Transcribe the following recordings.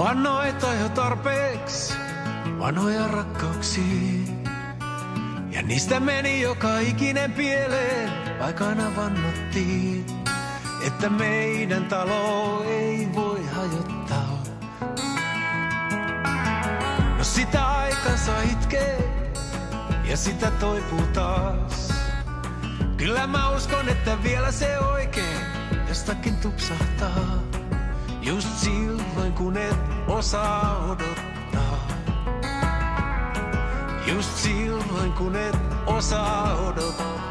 Annoita jo tarpeeksi vanhoja rakkauksia. Ja niistä meni joka ikinen pieleen, vaikka aina vannottiin, että meidän talo ei voi hajottaa. No sitä aikansa itkee ja sitä toipuu taas. Kyllä mä uskon, että vielä se oikein jostakin tupsahtaa. Just silloin kun et osaa odottaa. Just silloin kun et osaa odottaa.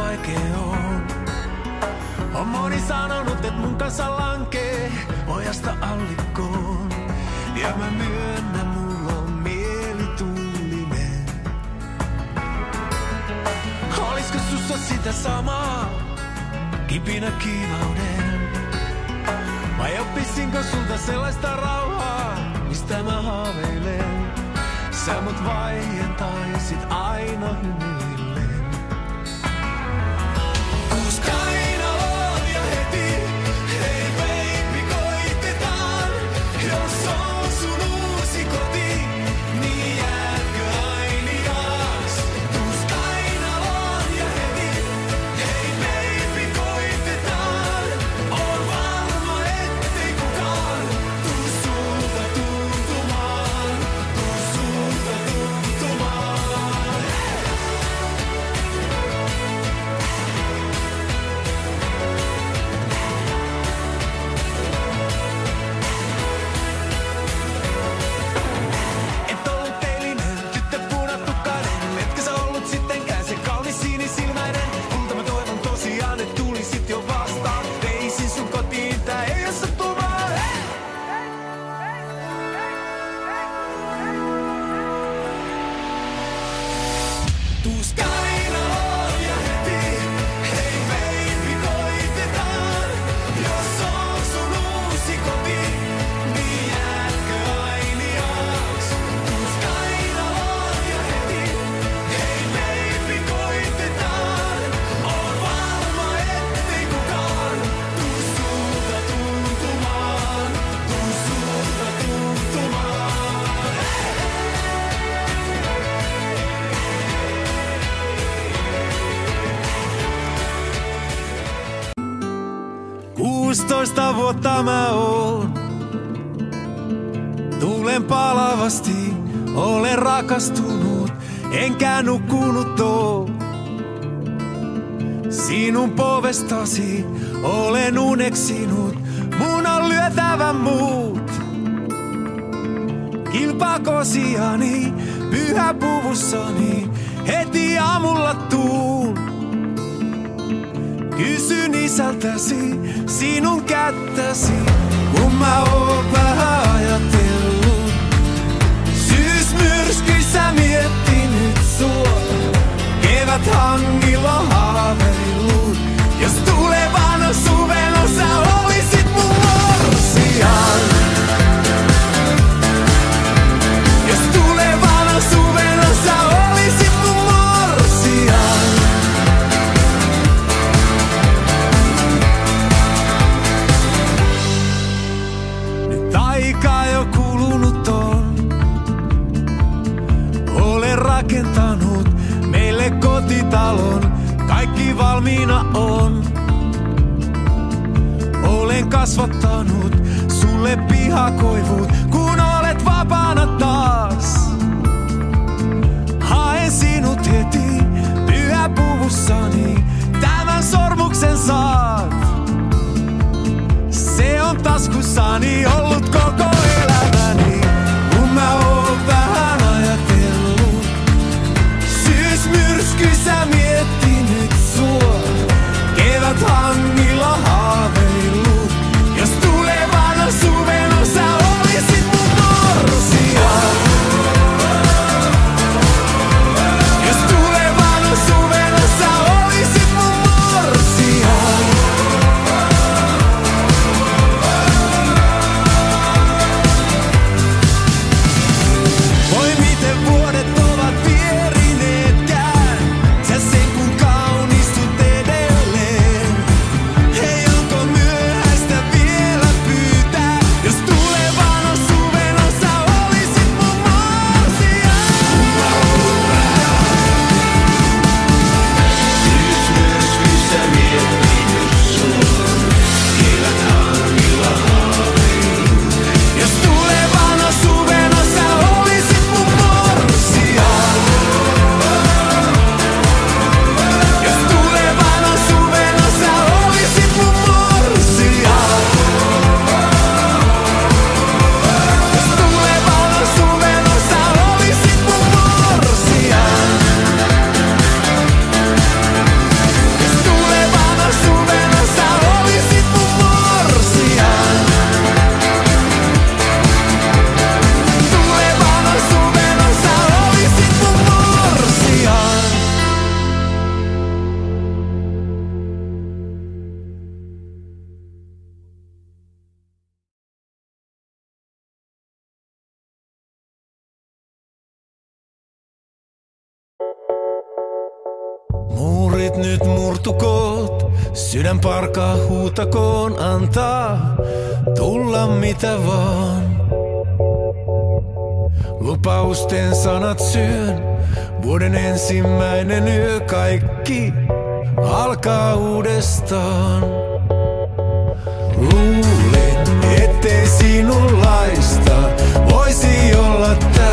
Vaikea on? On moni sanonut, et mun kanssa lankee ojasta allikkoon. Ja mä myönnän, mulla on mieli tuulinen. Olisiko sussa sitä samaa, kipinä kiivauden? Vai oppisinko sulta sellaista rauhaa, mistä mä haaveilen? Sä mut vaientaisit aina hymyillen. Kuusitoista vuotta mä oon. Tuulen palavasti, olen rakastunut, enkä nukkunut oo. Sinun povestasi olen uneksinut, mun on lyötävä muut. Kilpakosiani, pyhä puvussani, heti aamulla tuun. Kysyn isältäsi sinun kättäsi, kun mä oon vähän ajatellut. Syysmyrskyissä miettinyt sua, kevät hangilla haaveillut. Jos tulevana suvena sä olisit mun morsian. Kotitalon, kaikki valmiina on. Olen kasvattanut sulle pihakoivut, kun olet vapaana taas. Haen sinut heti pyhäpuvussani, tämän sormuksen saat. Se on taskussa karkaa huutakoon antaa tulla mitä vaan. Lupausten sanat syön, vuoden ensimmäinen yö kaikki alkaa uudestaan. Luulin, ettei sinunlaista voisi olla tää.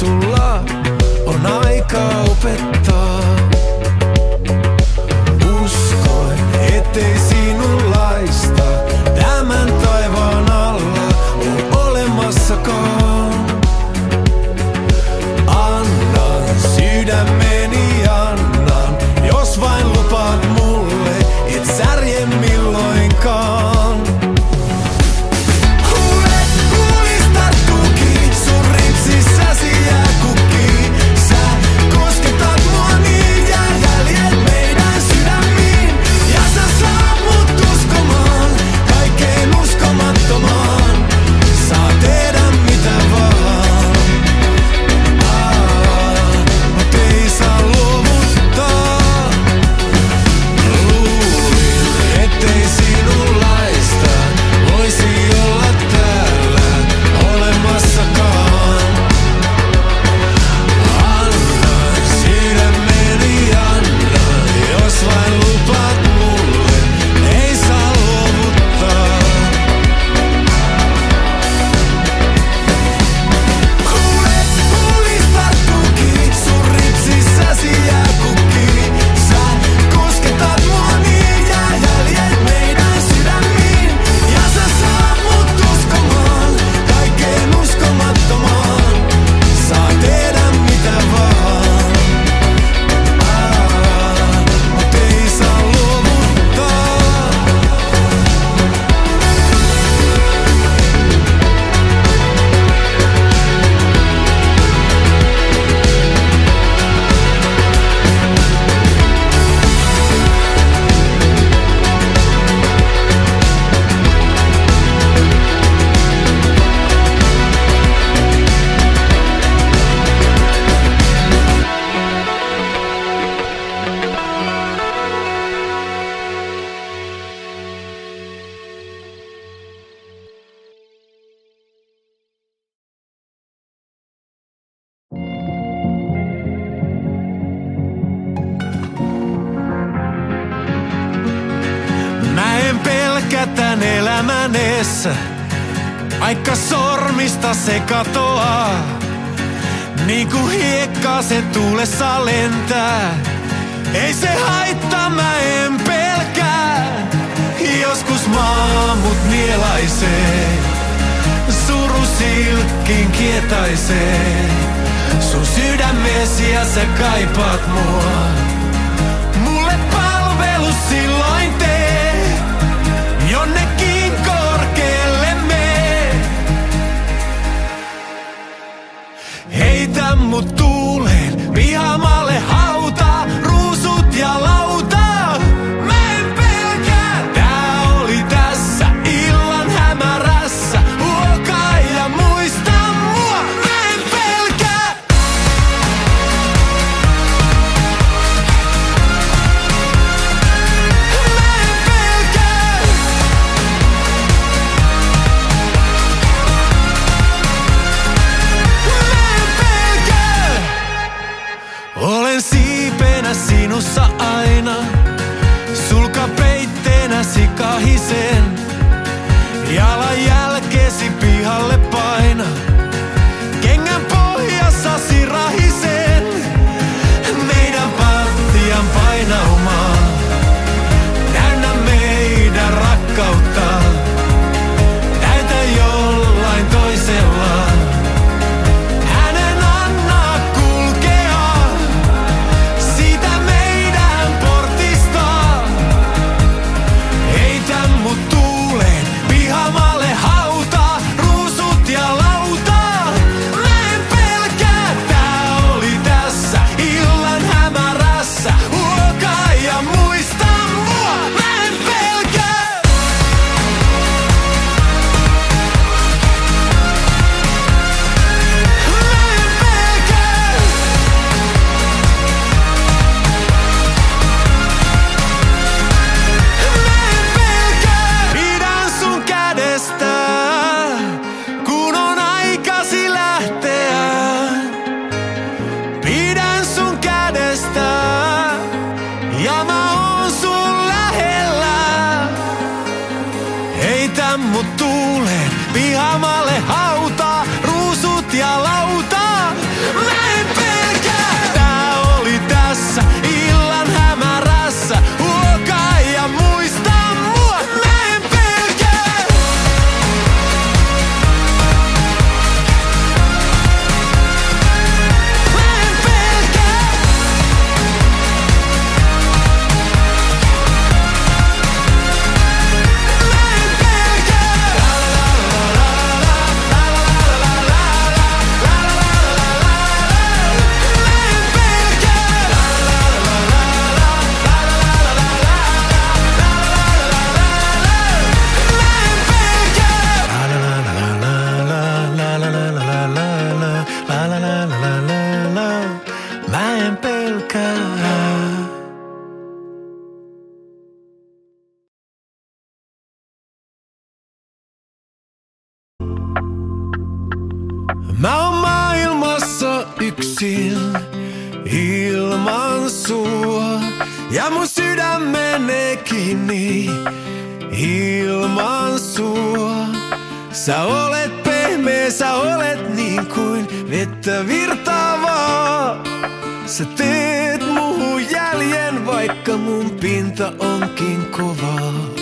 so long ilman sua. Ja mun sydän menee kiinni ilman sua. Sä olet pehmeä, sä olet niin kuin vettä virtaavaa. Sä teet muuhun jäljen, vaikka mun pinta onkin kovaa.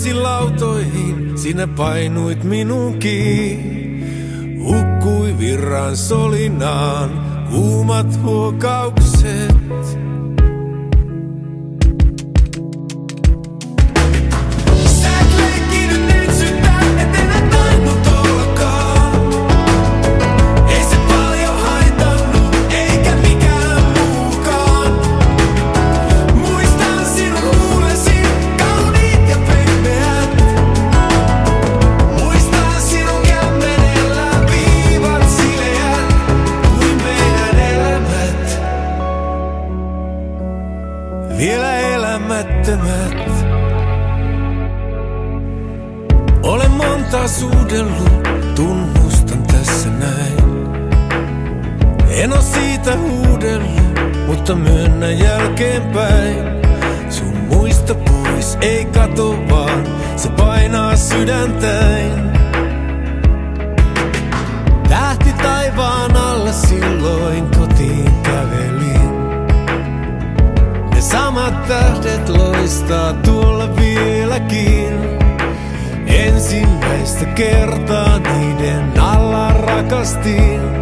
vesilautoihin, sinä painuit minunkin. Hukkui virran solinaan kuumat huokaukset. nascosti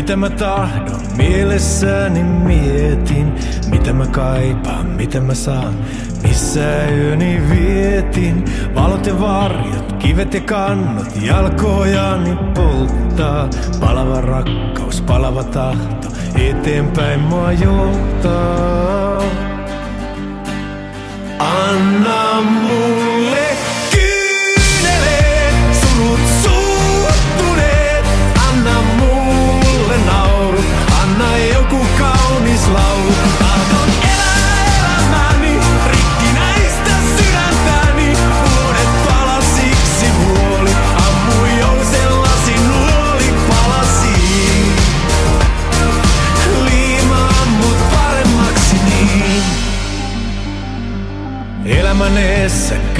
Mitä mä tahdon, mielessäni mietin. Mitä mä kaipaan, mitä mä saan, missä yöni vietin. Valot ja varjot, kivet ja kannot, jalkojani polttaa. Palava rakkaus, palava tahto, eteenpäin mua johtaa.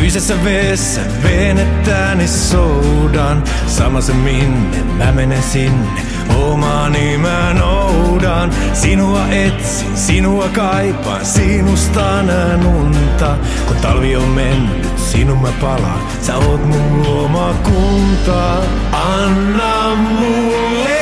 Kyseessä veessä venettäni soudan. Sama se minne mä menen sinne, omaani mä noudan. Sinua etsin, sinua kaipaan, sinusta näen unta. Kun talvi on mennyt, sinun mä palaan, sä oot mun luoma kunta. Anna mulle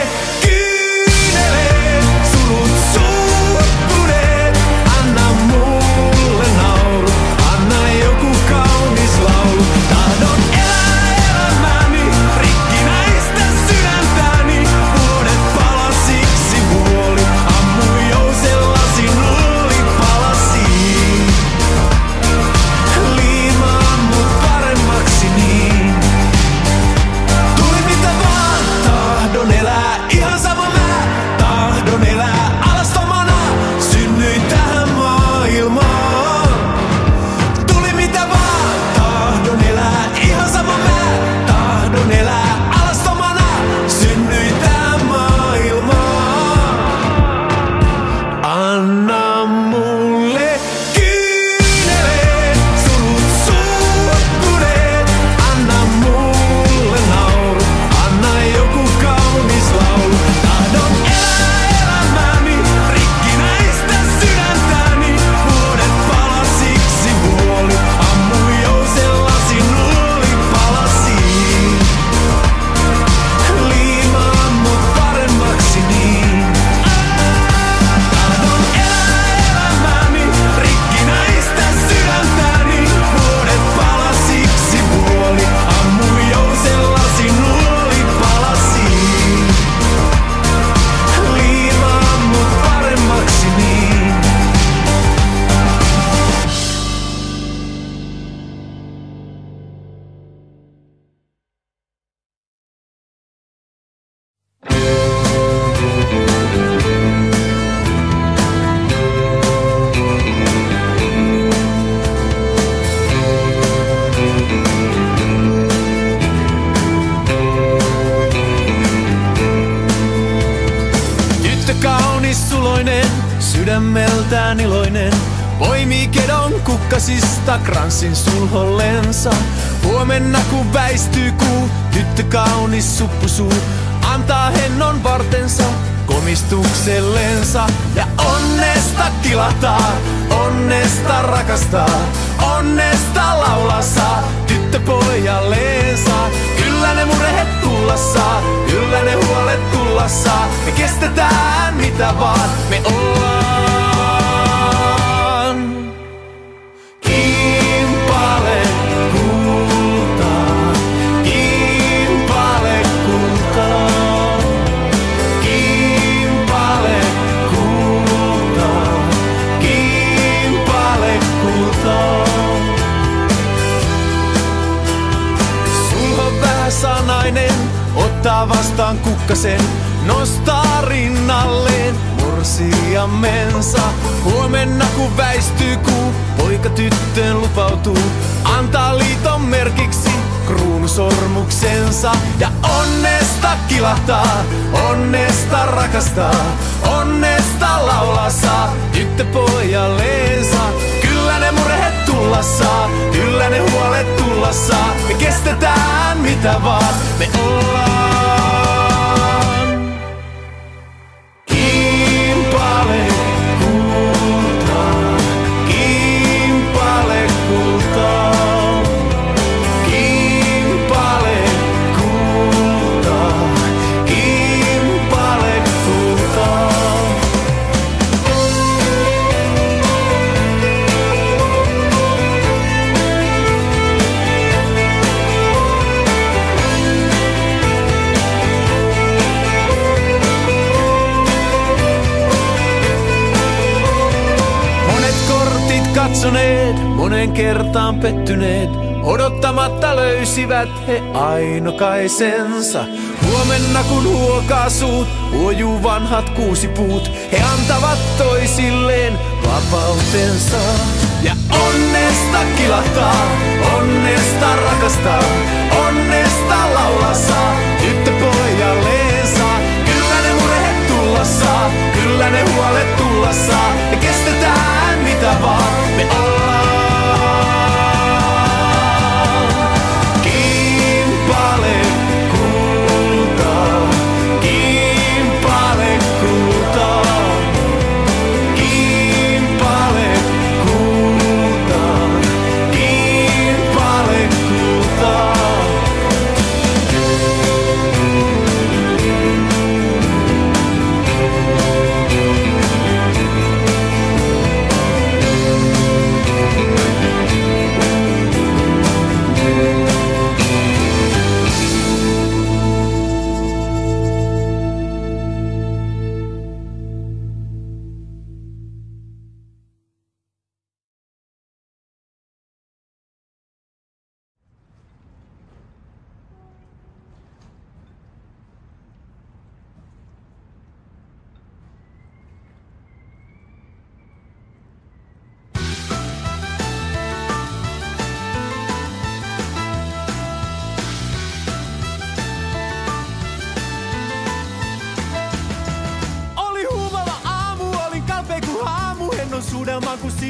kilahtaa. Onnesta rakastaa, onnesta laulaa saa, tyttö pojalleensa. Kyllä ne murehet tulla saa, kyllä ne huolet tulla saa. Me kestetään mitä vaan, me ollaan. Monen kertaan pettyneet, odottamatta löysivät he ainokaisensa. Huomenna kun huokaa suut, huojuu vanhat kuusipuut, he antavat toisilleen vapautensa. Ja onnesta kilahtaa, onnesta rakastaa, onnesta laulaa saa, tyttö pojaleensa. Kyllä ne murheet tulla saa, kyllä ne huolet tulla saa, ja kestetään mitä vaan me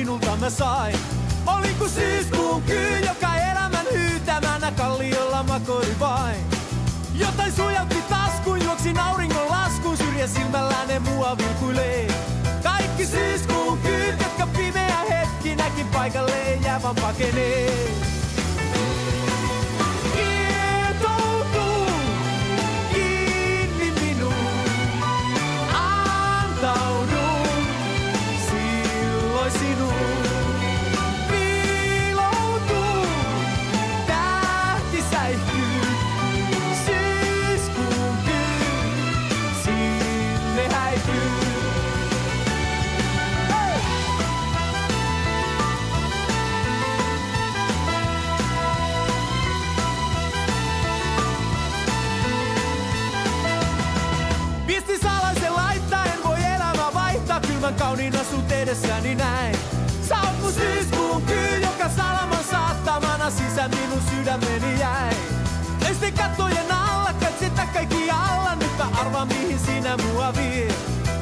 sinulta mä sain. Olin kuin syyskuun kyy, joka elämän hyytämänä kalliolla makori vain. Jotain sujautti taskuun, juoksin auringon laskuun, syrjä silmällään ne mua vilkuilee. Kaikki syyskuun kyyt, jotka pimeä hetkinäkin paikalleen jäävän pakenee. Edessäni näin. Mun syyskuun kyy, joka salaman saattamana sisään minun sydämeni jäi. Este kattojen alla, katsetä kaikki alla, nyt mä arvaan mihin sinä mua vie.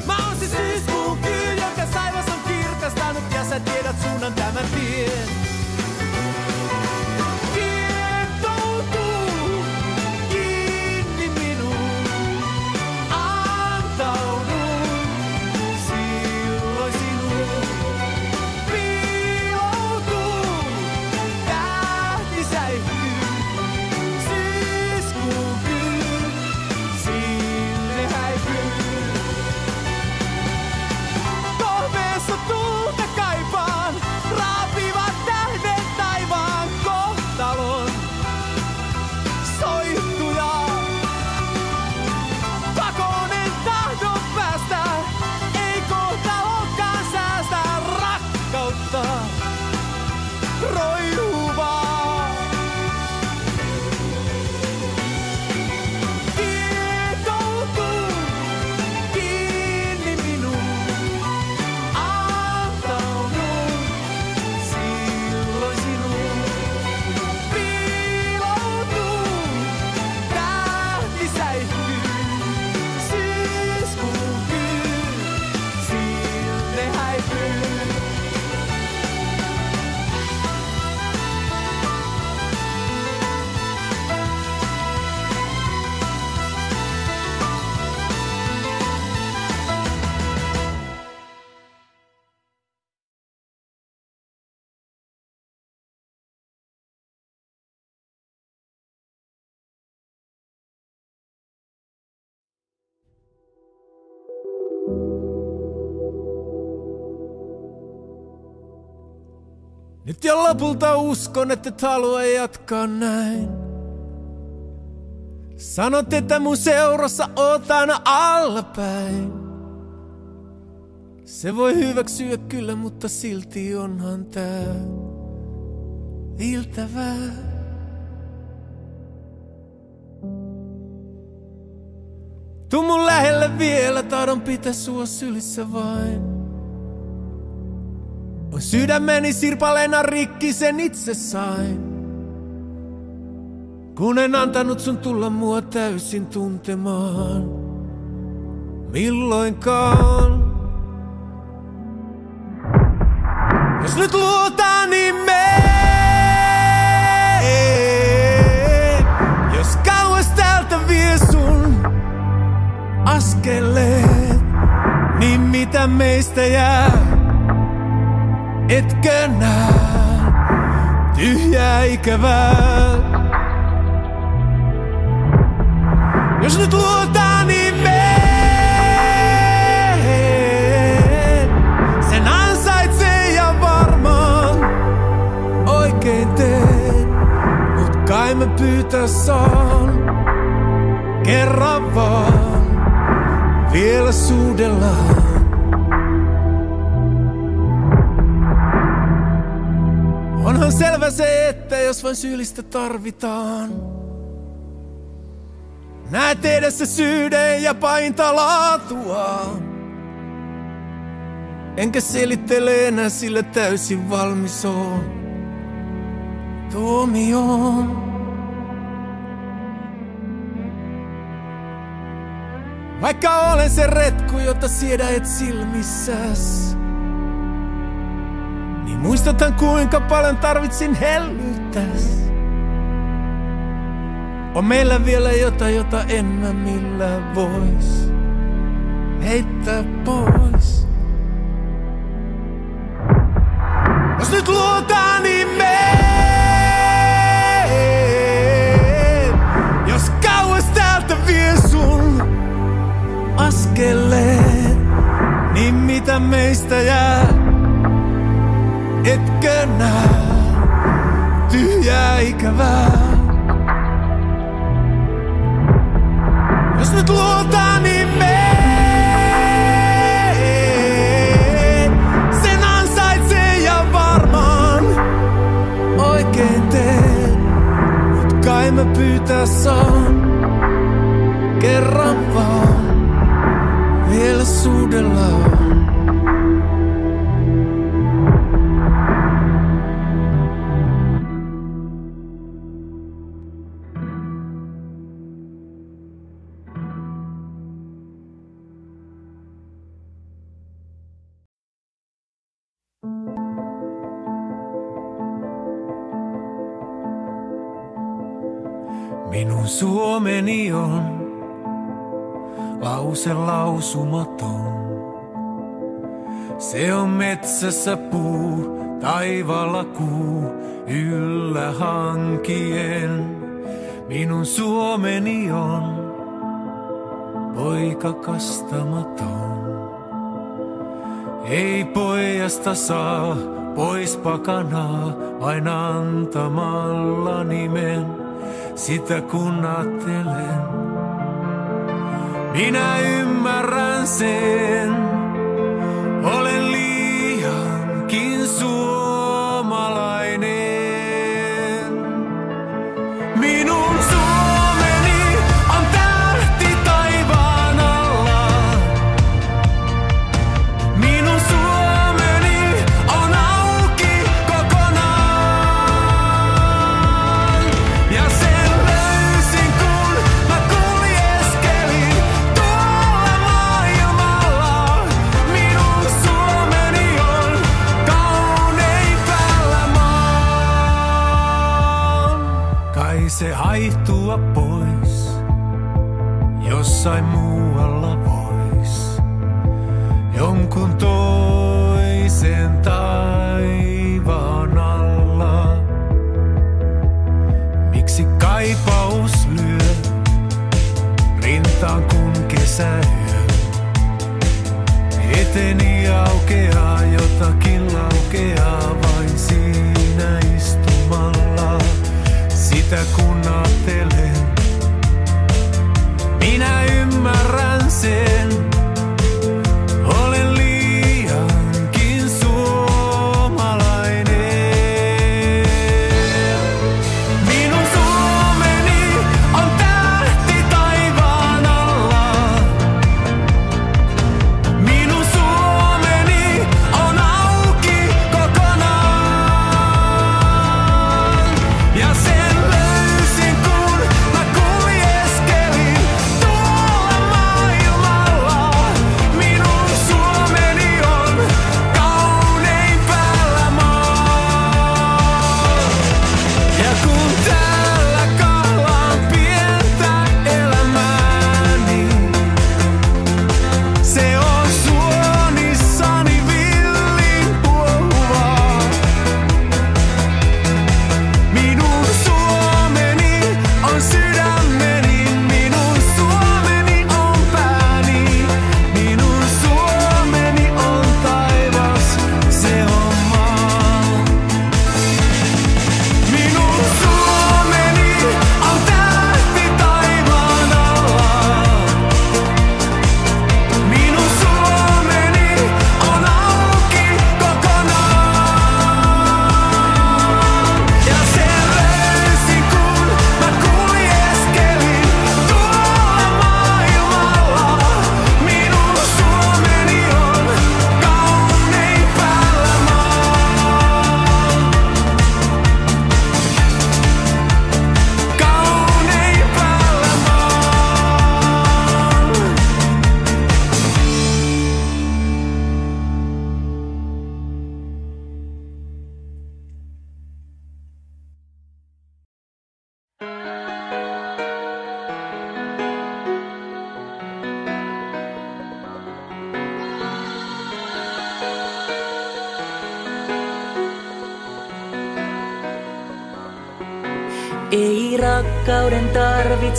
Mä oon se syyskuun kyy, joka saivas on kirkastanut ja sä tiedät suunnan tämän tien. Nyt jo lopulta uskon, että et halua jatkaa näin. Sanot, että mun seurassa oot aina allapäin. Se voi hyväksyä kyllä, mutta silti onhan tää iltävää. Tuu mun lähelle vielä, tahdon pitää sua sylissä vain. On sydämeni sirpaleena rikki, sen itse sain. Kun en antanut sun tulla mua täysin tuntemaan. Milloinkaan. Jos nyt luotaan, niin meen. Jos kauas täältä vie sun askeleet, niin mitä meistä jää? Etkö näe tyhjää ikävää? Jos nyt luotaan, niin meen. Sen ansaitsee ja varmaan oikein teen. Mut kai mä pyytää saan kerran vaan vielä suudellaan. Onhan selvä se, että jos vain syyllistä tarvitaan. Näet edessä syyden ja painta laatua. Enkä selittele enää sille täysin valmis on. Tuomioon. Vaikka olen se retku, jota siedä et silmissäs. Niin muistathan kuinka paljon tarvitsin hellyttäs. On meillä vielä jotain, jota en mä millään vois heittää pois. Jos nyt luotaan, niin meen. Jos kauas täältä vie sun niin mitä meistä jää? Etkö näe tyhjää ikävää? Jos nyt luotaan, niin meen. Sen ansaitsee ja varmaan oikein teen. Mut kai mä pyytää saan kerran vaan Suomeni on lause lausumaton. Se on metsässä puu, taivaalla kuu, yllä hankien. Minun Suomeni on poika kastamaton. Ei pojasta saa pois pakanaa, vain antamalla nimen, sitä kun ajattelen. Minä ymmärrän sen,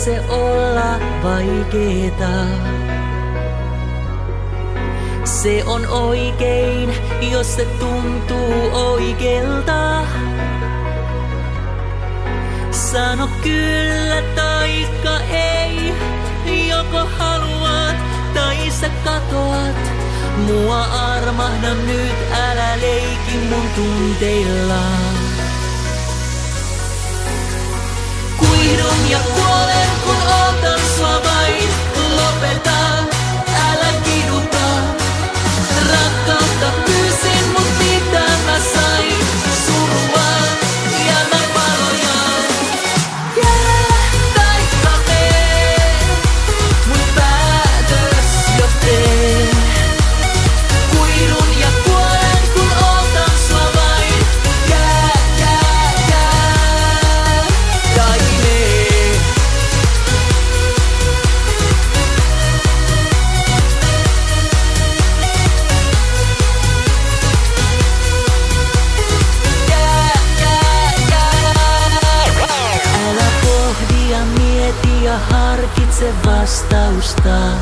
se olla vaikeeta. Se on oikein, jos se tuntuu oikealta. Sano kyllä taikka ei, joko haluat tai sä katoat. Mua armahda nyt, älä leiki mun tunteillaan. vihdoin ja kuolen, kun otan sua vain. Lopeta, älä kiduta. Rakkautta pyysin, mut mitä mä sain? está, está.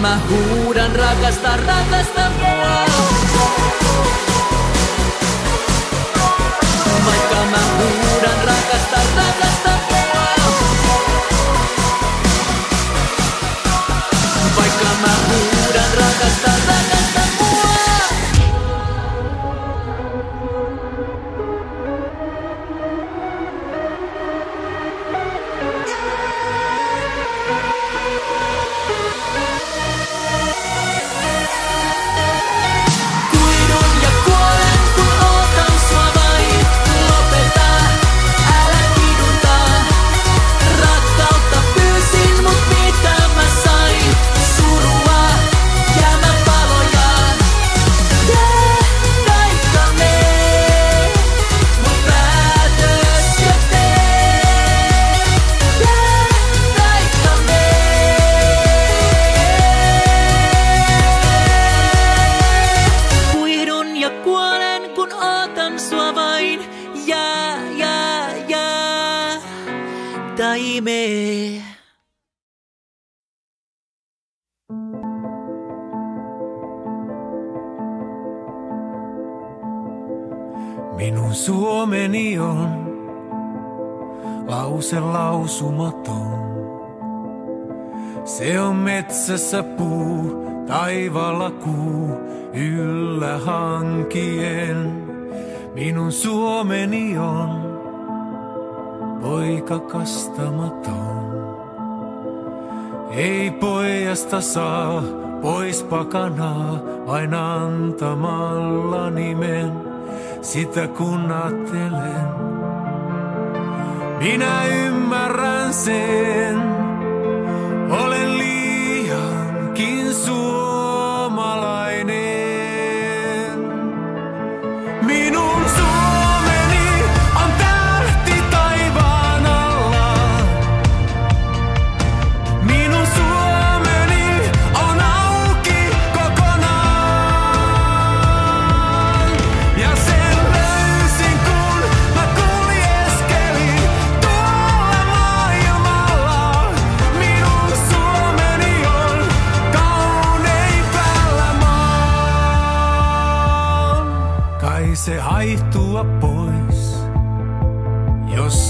Alma juran rakas, tarrakas también. lause lausumaton. Se on metsässä puu, taivaalla kuu, yllä hankien. Minun Suomeni on poika kastamaton. Ei pojasta saa pois pakanaa, vain antamalla nimen. Sitä kun ajattelen, minä ymmärrän sen.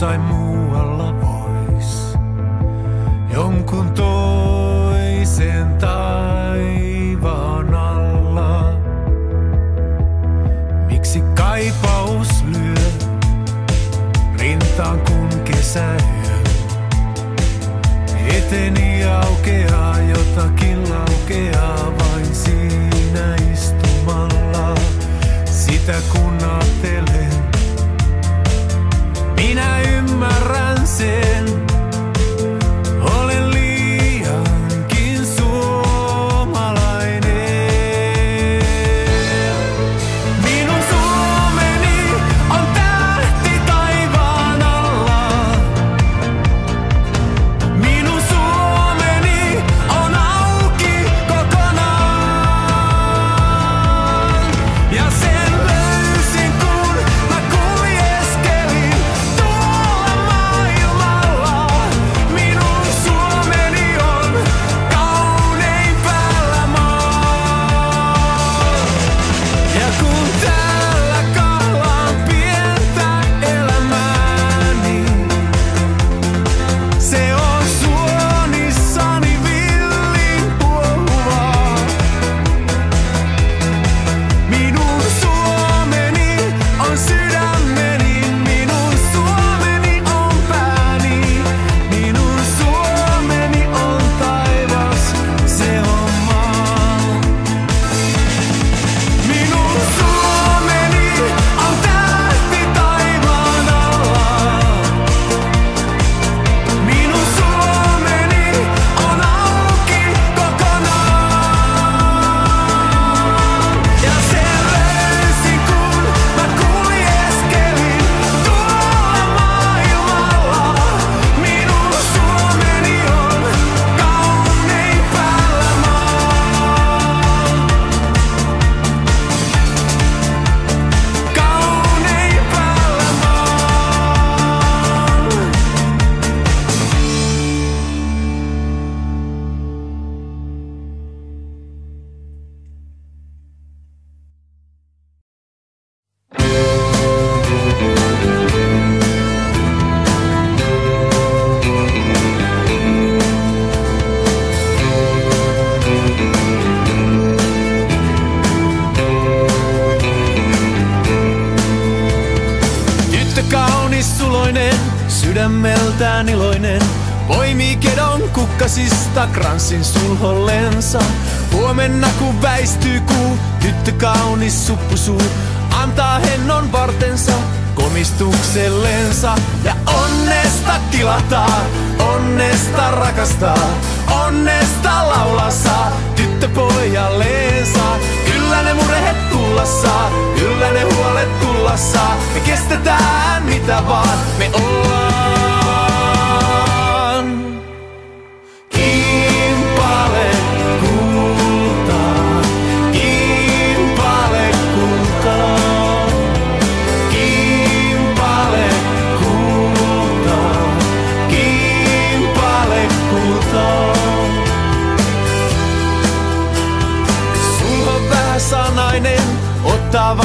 jossain muualla vois jonkun toisen taivaan alla. Miksi kaipaus lyö rintaan kun kesä yö? eteni aukeaa jotakin laukeaa vain siinä istumalla sitä kun ajattelen. me arrancen.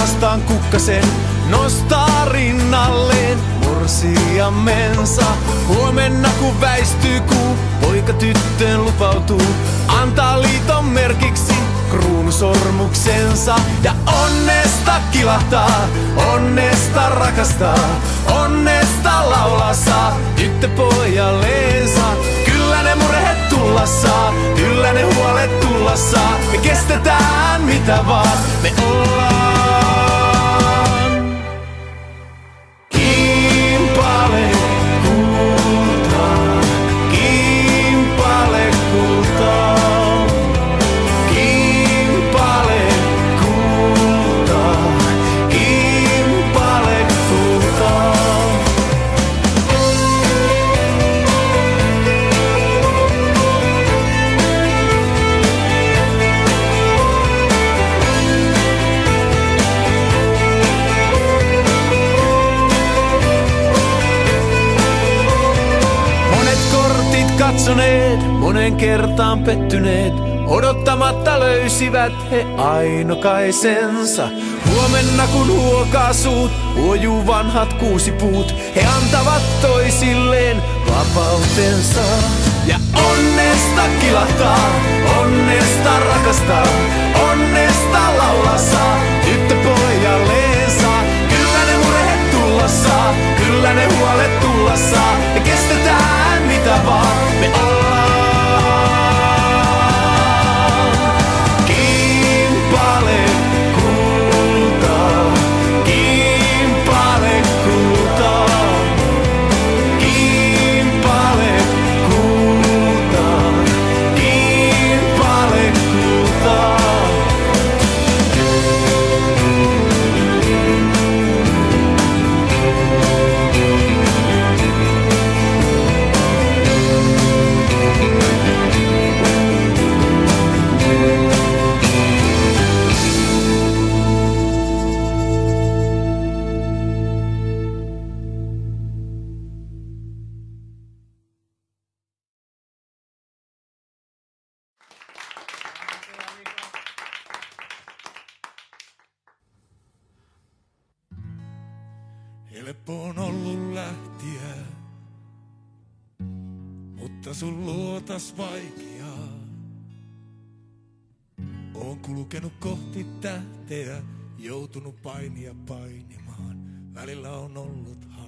vastaan kukkasen, nostaa rinnalleen morsiamensa. Huomenna kun väistyy kuu, poika tyttöön lupautuu, antaa liiton merkiksi kruunusormuksensa. Ja onnesta kilahtaa, onnesta rakastaa, onnesta laulaa saa tyttö pojalleensa. Kyllä ne murheet tulla saa, kyllä ne huolet tulla saa, me kestetään mitä vaan, me ollaan. kertaan pettyneet, odottamatta löysivät he ainokaisensa. Huomenna kun huokaa suut, huojuu vanhat kuusipuut, he antavat toisilleen vapautensa. Ja onnesta kilahtaa, onnesta rakastaa, onnesta laulaa saa, tyttö pojalleensa. Kyllä ne tulla tullassa, kyllä ne huolet tullassa, ja kestetään mitä vaan, me ollaan. Sun luotas vaikeaa. Oon kulkenut kohti tähteä, joutunut painia painimaan. Välillä on ollut haikeaa.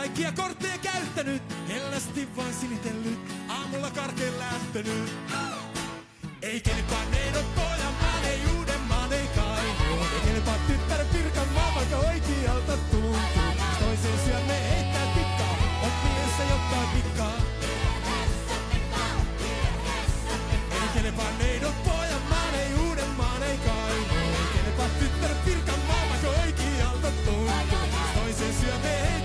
Kaikkia kortteja käyttänyt, hellästi vaan sinitellyt, aamulla karkeen lähtenyt. Ei kelpaa neidon pojan maan, ei uuden maan, ei kainuun. Ei kelpaa tyttären pirkan maa, vaikka oikealta tuntuu. Toisen syön me heittää tikkaa, on mielessä jotain vikkaa. Ei kelpaa neidon pojan maan, ei uuden maan, ei kainuun. Ei kelpaa tyttären pirkan maa, vaikka oikealta tuntuu. Toisen syö me heittää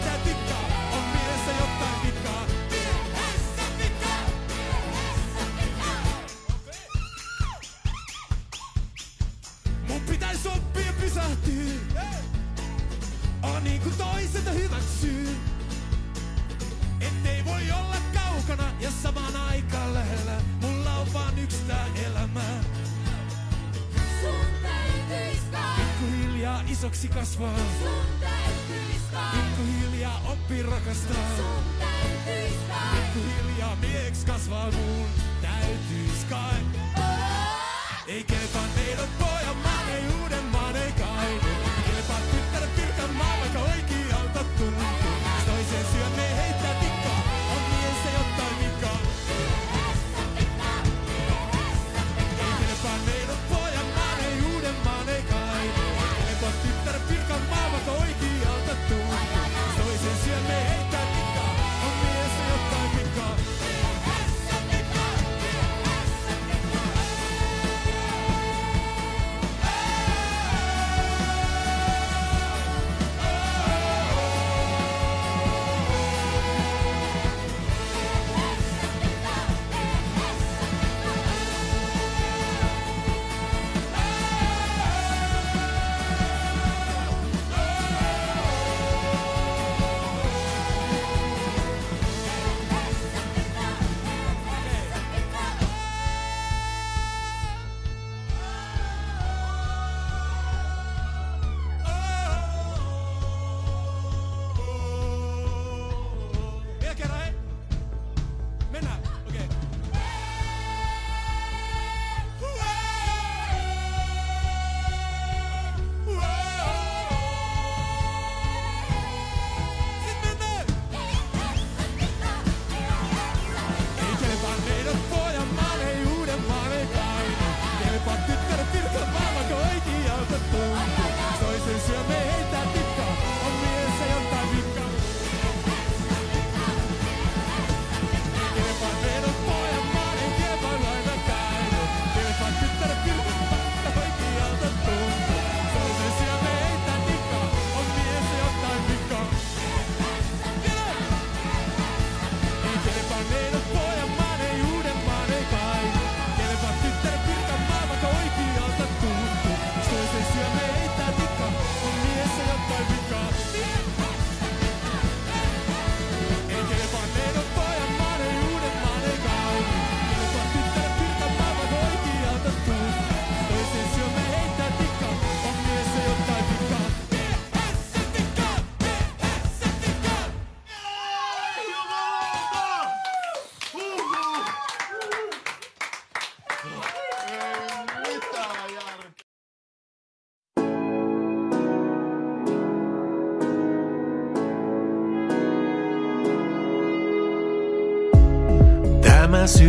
Isoksi kasvaa. Pikkuhiljaa oppii rakastaa. Pikkuhiljaa mieheksi kasvaa mun täytyis kai. Ei kelpaa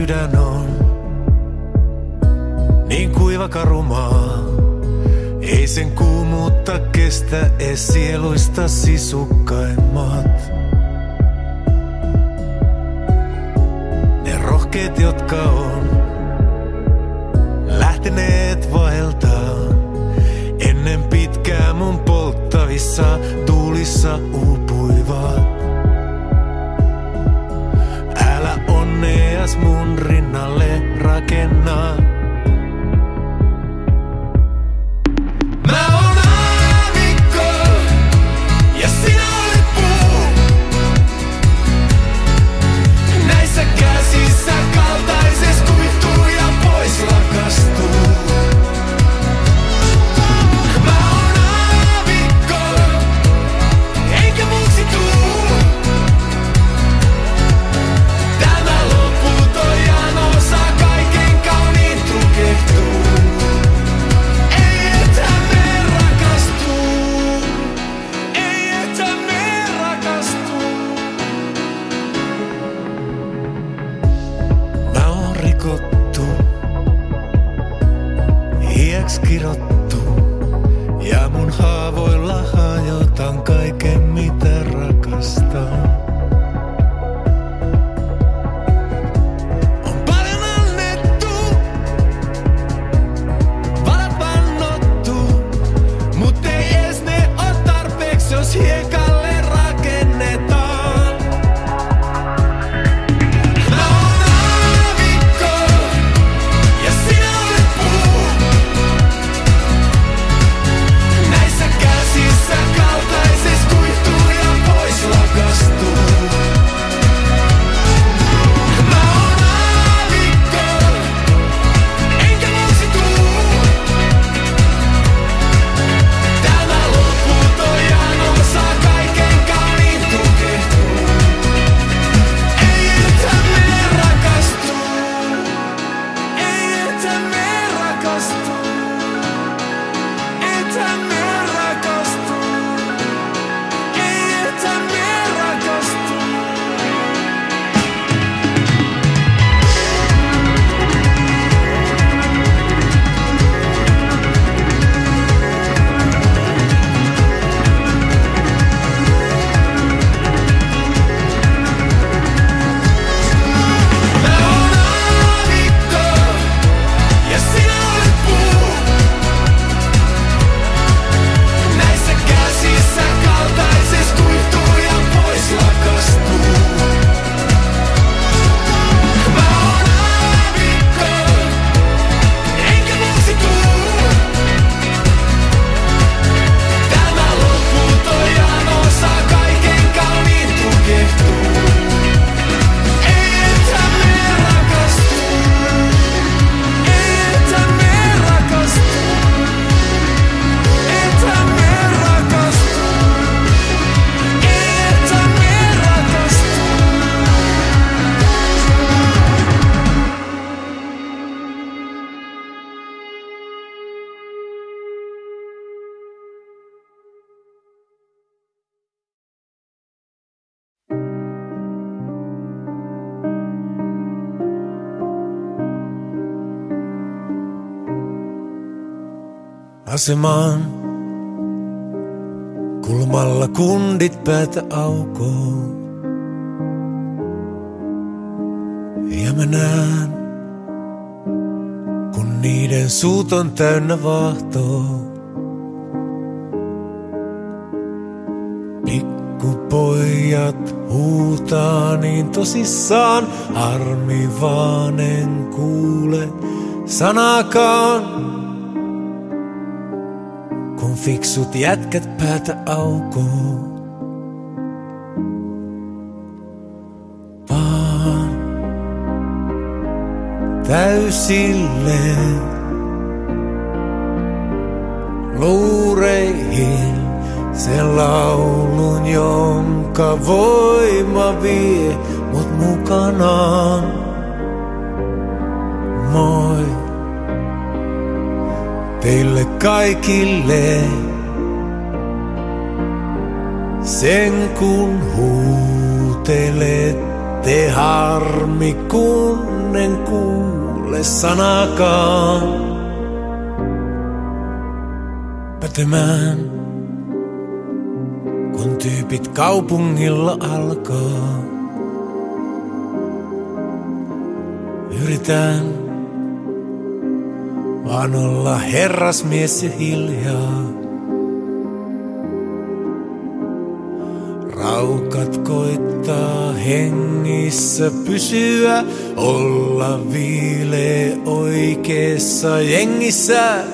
sydän on niin kuiva karumaa. Ei sen kuumuutta kestä ei sieluista sisukkain. asemaan. Kulmalla kundit päätä aukoon. Ja mä näen, kun niiden suut on täynnä Pikku Pikkupojat huutaa niin tosissaan, harmi vaan en kuule sanakaan kun fiksut jätkät päätä aukoo. Vaan täysille luureihin se laulun, jonka voima vie mut mukanaan. Moi teille kaikille. Sen kun huutelette harmi, kun en kuule sanakaan pätemään. Kun tyypit kaupungilla alkaa, yritän vaan olla herrasmies ja hiljaa. Raukat koittaa hengissä pysyä, olla viile oikeessa jengissä.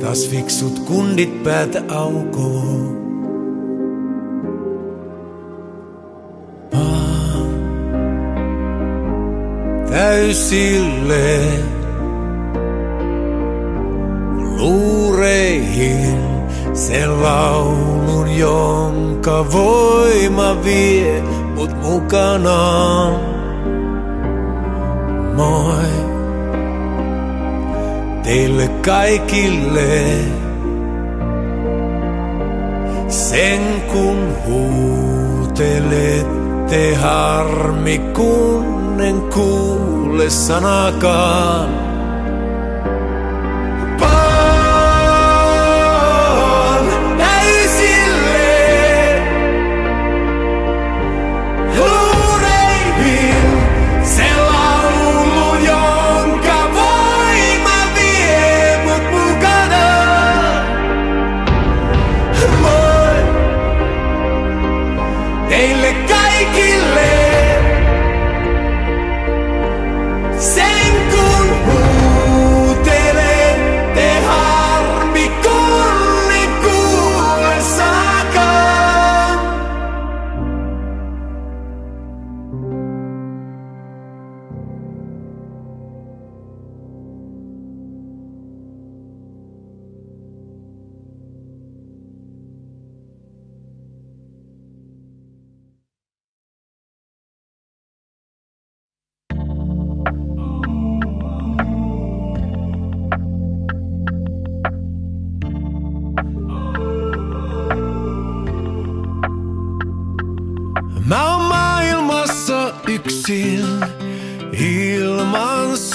Taas fiksut kundit päätä aukoo. Täysille luureihin se laulun, jonka voima vie mut mukanaan. Moi teille kaikille. Sen kun huutelette harmi, kun en kuule sanakaan.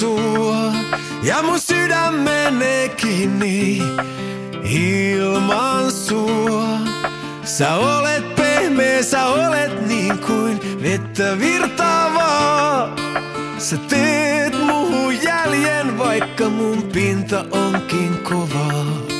Sua. Ja mun sydän menee kiinni ilman sua. Sä olet pehmeä, sä olet niin kuin vettä virtaavaa. Sä teet muuhun jäljen, vaikka mun pinta onkin kovaa.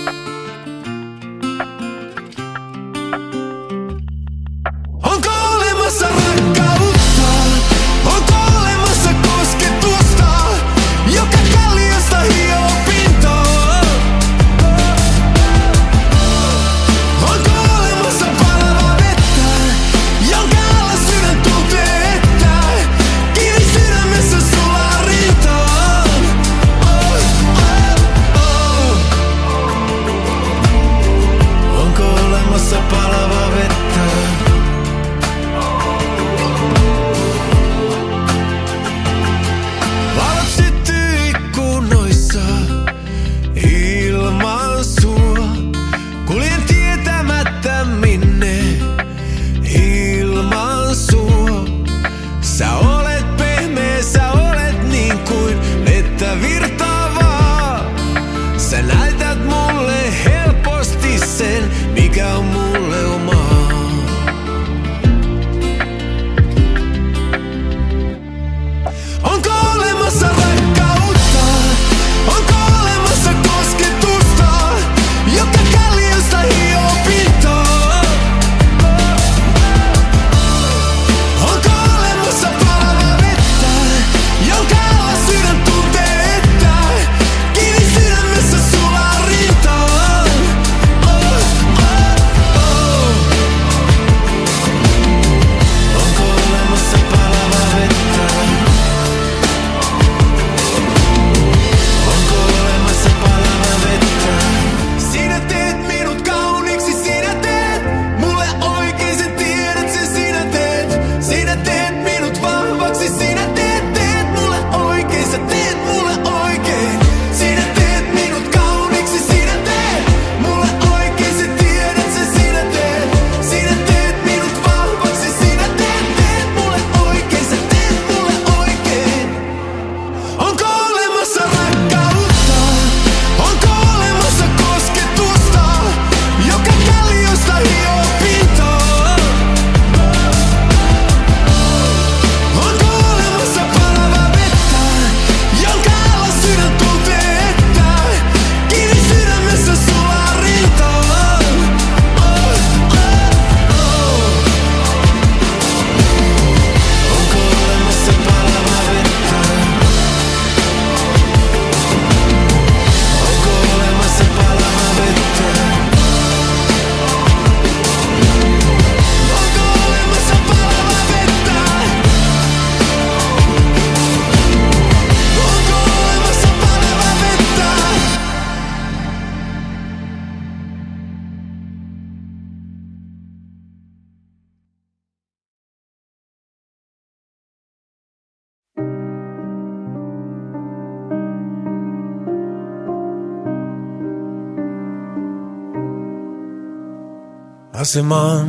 Asemaan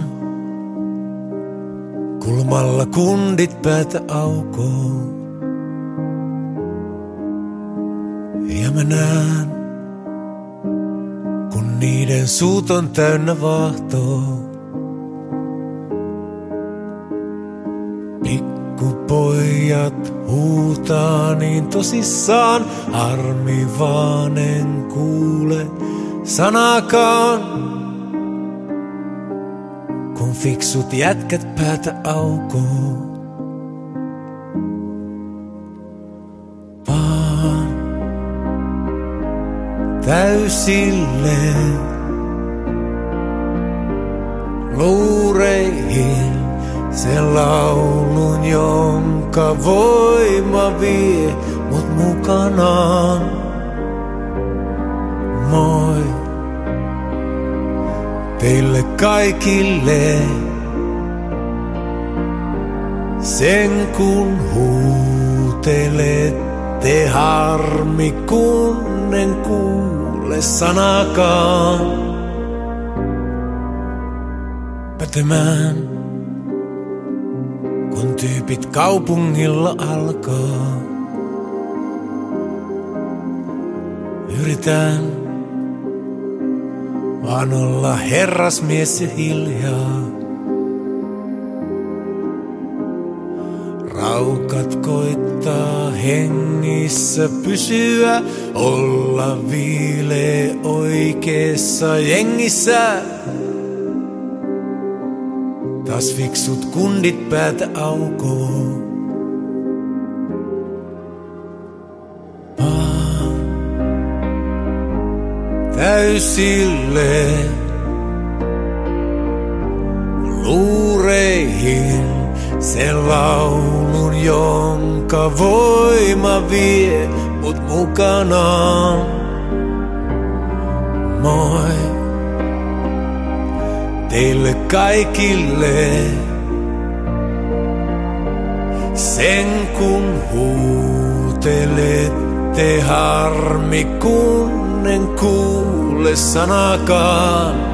kulmalla kundit päätä aukoo. Ja mä näen, kun niiden suut on täynnä vahtoo. Pikkupojat huutaa niin tosissaan, harmi vaan en kuule sanakaan. Fiksut jätkät päätä aukoo. Vaan täysille luureihin se laulun, jonka voima vie mut mukanaan. Moi teille kaikille. Sen kun huutelette harmi, kun en kuule sanakaan. Pätemään, kun tyypit kaupungilla alkaa. Yritän vaan olla herrasmies ja hiljaa. Raukat koittaa hengissä pysyä, olla viile oikeessa jengissä. Taas fiksut kundit päätä aukoo. Täysille luureihin se laulun, jonka voima vie mut mukanaan. Moi teille kaikille. Sen kun huutelette harmi, kun en kuule sanakaan.